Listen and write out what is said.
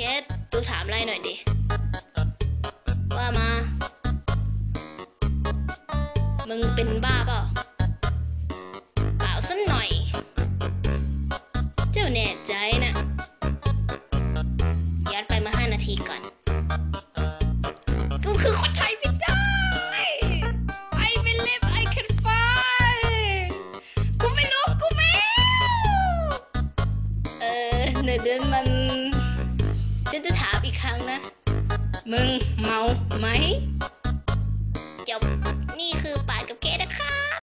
เคสตูถามอะไรหน่อยดิ ว่ามา มึงเป็นบ้าเปล่าเปล่าสักหน่อย เจ้าแน่ใจนะยัดไปมาห้านาทีก่อน กูคือคนไทยไม่ได้ I believe I can fly กูไม่รู้กูไม่ เออในเดือนมัน ฉันจะถามอีกครั้งนะ มึงเมาไหมจบนี่คือ